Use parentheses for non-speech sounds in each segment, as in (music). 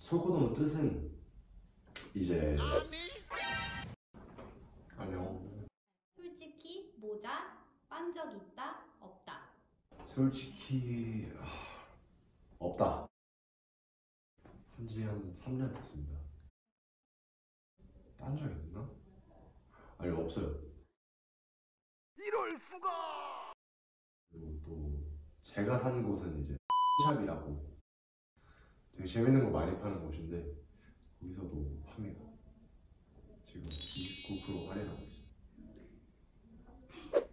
소코도모 뜻은 이제 안녕 솔직히 모자 빤 적 있다 없다. 솔직히 아, 없다 한지 한 3년 됐습니다 딴 적 있나? 아니 없어요 이럴 수가! 그리고 또 제가 산 곳은 이제 (laughs) 샵이라고 되게 재밌는 거 많이 파는 곳인데 거기서도 팝니다. 지금 29% 할인하고 있어요.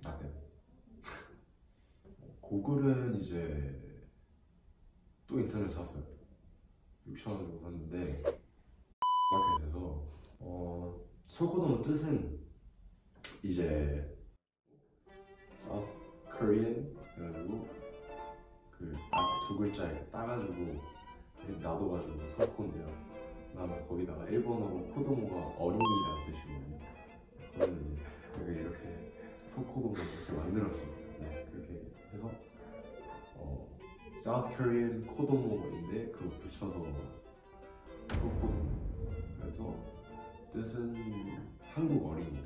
나 때문에. 고글은 이제 또 인터넷 샀어요. 6천 원 주고 샀는데 마켓에서 어 소코도모 뜻은 이제 South Korean 그래가지고 그두 글자에 따가지고 놔둬가지고 소콘데요. 그다음에 거기다가 일본어로 코도모가 어린이라는 뜻이거든요 그러면 이제 제가 이렇게 소코도모 이렇게 만들었습니다. 네, 그렇게 해서 어, South Korean 코도모인데 그거 붙여서 소코도모 그래서 뜻은 한국 어린이.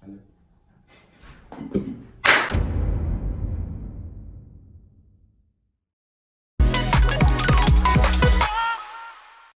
안녕